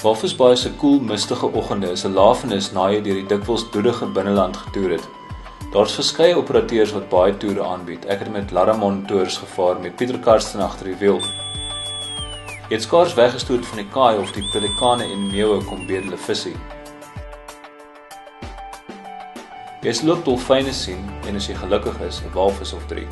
Walvisbaai se koel mistige oggende is 'n lafenis na jy deur die dikwels doedige binneland getoer het. Daar's verskeie operateurs wat baie toere aanbied. Ek het met Laramon Tours gevaar met Pieter Karsten agter die wiel. Het skaars weggestoot van die kaai of die pelikane en meeue kom bedele visie. Jy loop dolfyne sien en as jy gelukkig is, 'n walvis of 3.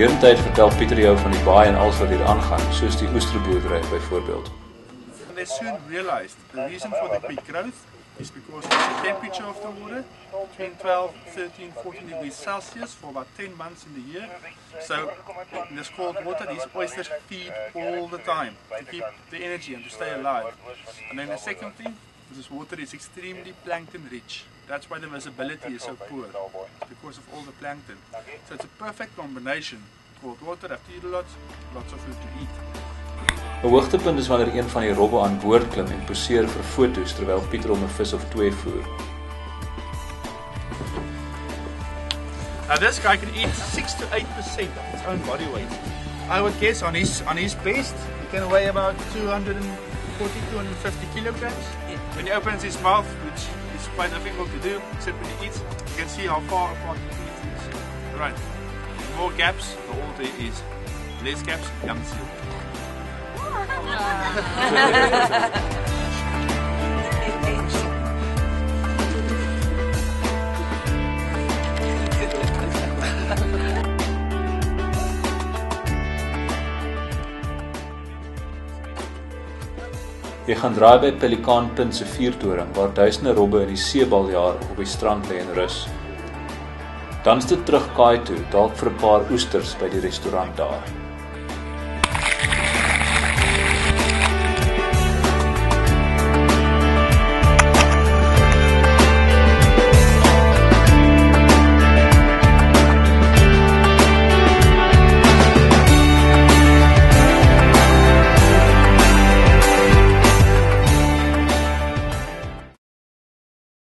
Deurentyd vertel Pieter jou van die baai en alles wat hier aangaan, soos die oesterboerdery byvoorbeeld. And they soon realized the reason for the quick growth is because of the temperature of the water, between 12, 13, 14 degrees Celsius for about 10 months in the year. So in this cold water, these oysters feed all the time to keep the energy and to stay alive. And then the second thing, this water is extremely plankton rich. That's why the visibility is so poor, because of all the plankton. So it's a perfect combination. Cold water, after you lots, lots of food to eat. 'n Hoogtepunt is wanneer een van die robbe aan boord klim en poseer vir foto's terwyl Pieter hom 'n vis of twee voer. Now this guy can eat 6 to 8% of his own body weight. I would guess on his on his best, he can weigh about 240 250 kilograms. When he opens his mouth, which is quite difficult to do, except when he eats, you can see how far apart the teeth is. Right. The more gaps, the older he is. Less gaps, young seal. Jy gaan draai by Pelikaanpunt se vuurtoring waar duisende robbe in die seebaljaar op die strand lê en rus. Dan is dit terug kaai toe, dalk vir 'n paar oesters by die restaurant daar.